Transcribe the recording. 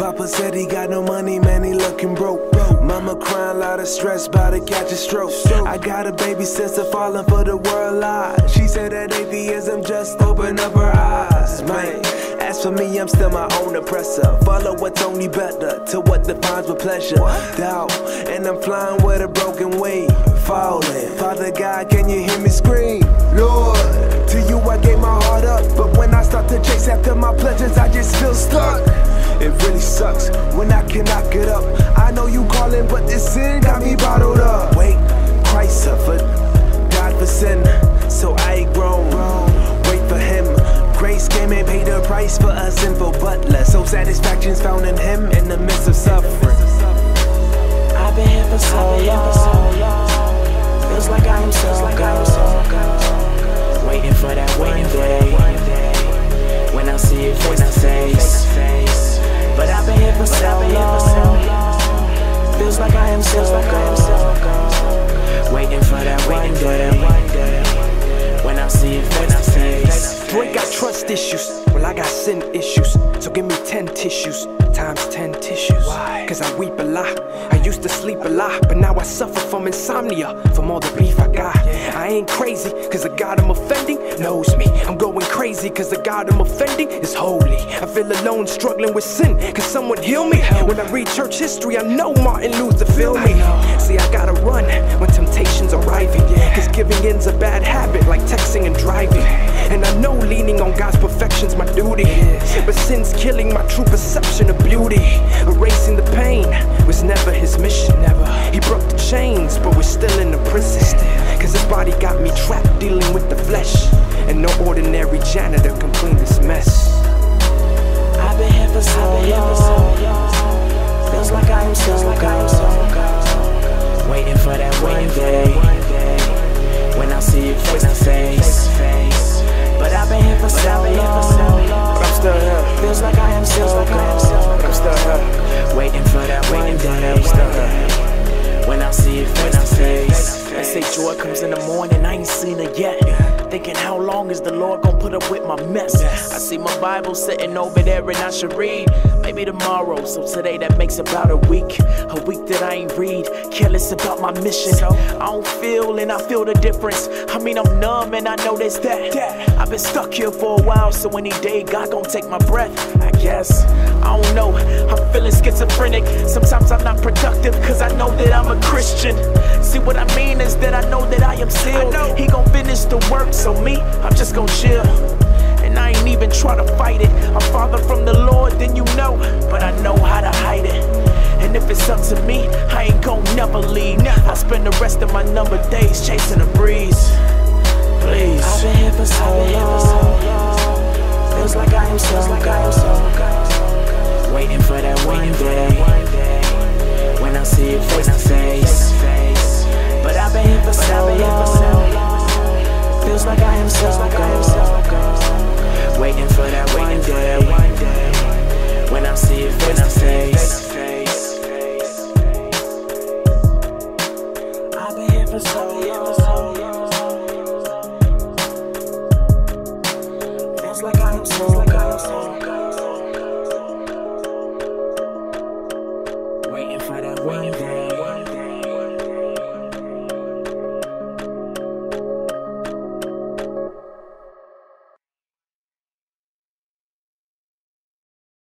Papa said he got no money, man, he looking broke, broke. Mama crying, lot of stress, bout to catch a stroke. I got a baby sister falling for the world lie. She said that atheism just opened up her eyes, man. As for me, I'm still my own oppressor. Follow what's only better to what defines with pleasure. Doubt, and I'm flying with a broken wing, falling. Father God, can you hear me scream? Lord, to you I gave my heart up, but when I start to chase after my pleasures, I just feel stuck. It really sucks when I cannot price for a sinful butler. So satisfaction's found in Him in the midst of suffering. I've been here for so long. Feels like I am still like I am so gone. Waiting for that one day when I see it face to face. But I've been here for so long. Feels like I am so gone. Waiting for that one day when I see it face to face. Drake got trust issues, I got sin issues. So give me 10 tissues, times 10 tissues. Why? Cause I weep a lot. I used to sleep a lot, but now I suffer from insomnia from all the beef I got. I ain't crazy, cause the God I'm offending knows me. I'm going crazy, cause the God I'm offending is holy. I feel alone, struggling with sin, cause someone heal me. When I read church history, I know Martin Luther feel me. See, I gotta run when temptation's arriving. Giving in's a bad habit, like texting and driving. And I know leaning on God's perfection's my duty. But sin's killing my true perception of beauty. Erasing the pain was never his mission. Never. He broke the chains, but we're still in the prison. Cause his body got me trapped dealing with the flesh. And no ordinary janitor can clean this mess. I've been here for so long. Feels like I am so gone. Waiting for that one day I see it face to face. See my Bible sitting over there and I should read. Maybe tomorrow, so today that makes about a week. A week that I ain't read, careless about my mission. I don't feel and I feel the difference. I mean, I'm numb and I know there's that. I've been stuck here for a while, so any day God gon' take my breath. I guess. I don't know, I'm feeling schizophrenic. Sometimes I'm not productive, cause I know that I'm a Christian. See what I mean is that I know that I am sealed. He gon' finish the work, so me, I'm just gon' chill. And I ain't even try to fight it. I'm farther from the Lord than you know, but I know how to hide it. And if it's up to me, I ain't gon' never leave. I spend the rest of my number days chasing the breeze. For so long.